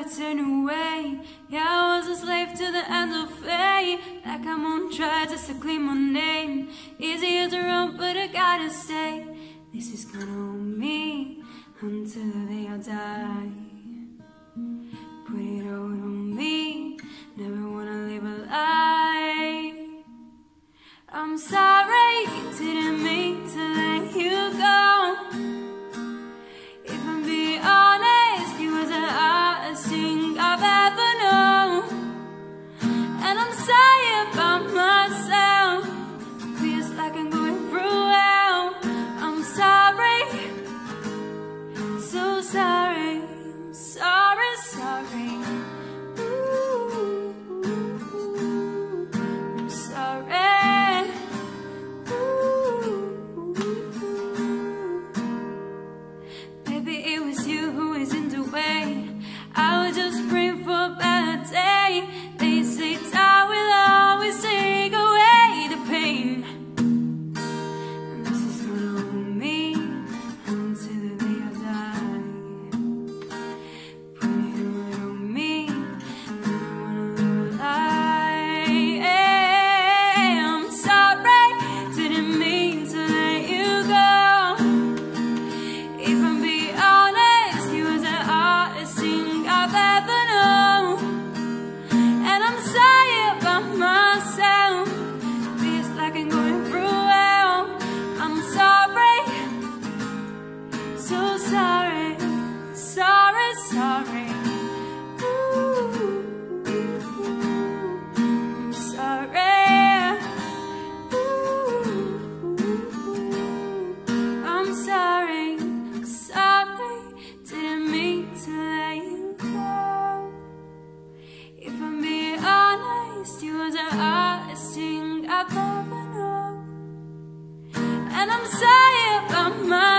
I turned away. Yeah, I was a slave to the end of fate. Like I'm on trial just to clean my name. Easier to run, but I gotta stay. This is gonna own me until the day I die. and I'm sorry about my.